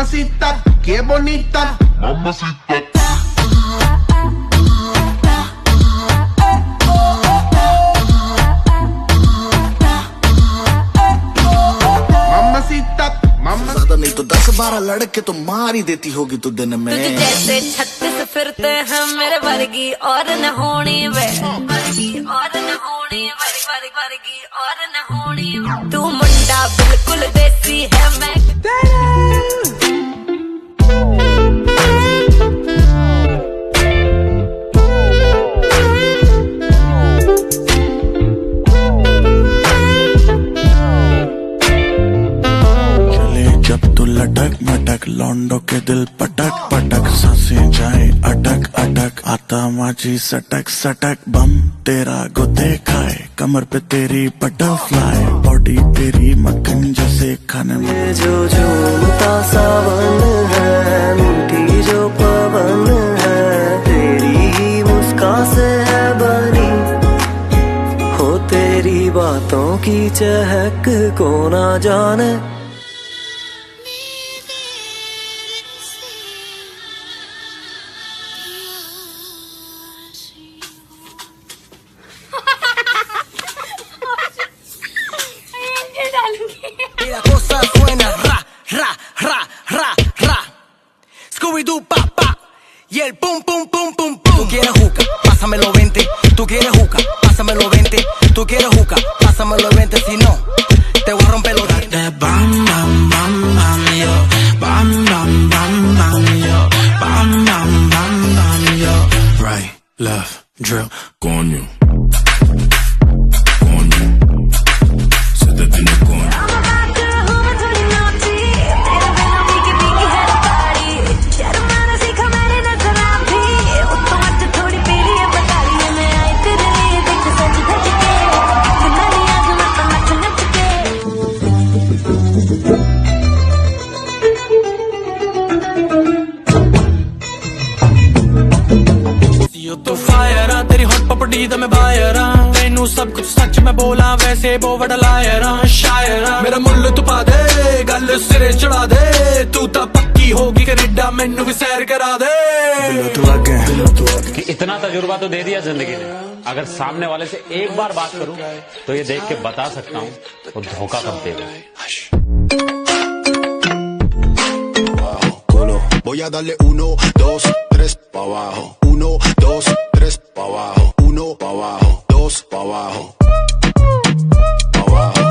Mamacita, qué bonita. Mamacita, mamacita. ज़्यादा नहीं तो दस बारह लड़के तो मार ही देती होगी तू दिन में जैसे छत्तीस फिरते हैं मेरे वर्गी और न होनी वे वर्गी और न होनी वर्गी और न होनी तू मुंडा बिल्कुल देसी है मैं लौंडो के दिल पटक पटक, साँसें जाए अटक अटक, आता माझी सटक सटक, बम तेरा गुदे खाए, कमर पे तेरी बटरफ्लाई, बॉडी तेरी मक्खन जैसे खाने में। ये जो सावन है जो पवन तेरी ही हो तेरी बातों की चहक, को ना जाने Scooby-Doo, pa, pa. Y el pum, pum, pum, pum, pum. Tú quieres juca, pásamelo 20. Tú quieres juca, pásamelo 20. Tú quieres juca, pásamelo 20. Si no, te voy a romper los dientes. Bam bam bam bam yo, bam bam bam bam yo, bam bam bam bam yo. Right, left, drill. Coño. ਯੋ ਤੂੰ fire ਆ ਤੇਰੀ hot ਪਪੜੀ ਦਾ ਮੈਂ ਬਾਇਰ ਆ ਤੈਨੂੰ ਸਭ ਕੁਝ ਸੱਚ ਮੈਂ ਬੋਲਾਂ ਵੈਸੇ ਬੋ ਵੱਡਾ ਲਾਇਰ ਆ ਸ਼ਾਇਰ ਆ ਮੇਰਾ ਮੁੱਲ ਤੂੰ ਪਾ ਦੇ ਗੱਲ ਸਿਰੇ ਚੜਾ ਦੇ ਤੂੰ ਤਾਂ ਪੱਕੀ ਹੋ ਗਈ ਕੈਨੇਡਾ ਮੈਨੂੰ ਵੀ ਸੈਰ ਕਰਾ ਦੇ तू आगे तू आगे कि इतना तजुर्बा तो दे दिया जिंदगी ने अगर सामने वाले से एक बार बात करूं तो ये देख के बता सकता हूं वो धोखा कब देगा Colo. Voy a darle uno, dos, tres pa' abajo. Uno, dos, tres pa' abajo. Uno pa' abajo, dos pa' abajo. Pa' abajo.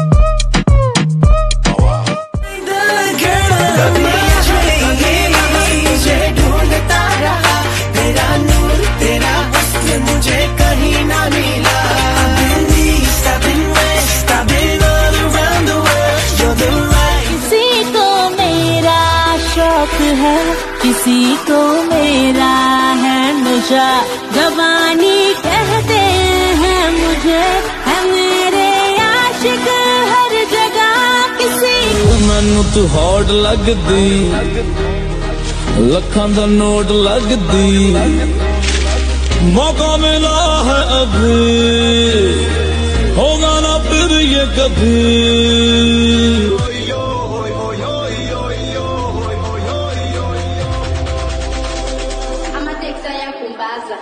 Pa' abajo. मुझे कहीं ना मिला किसी को मेरा है हमेशा जबानी कहते हैं मुझे, है मेरे आशिक हर जगह किसी। मैं तू हॉट लग दी लखन का नोट लग दी मौका मिला है अभी, होगा ना फिर ये कभी। Let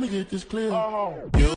me get this clear. Uh-huh.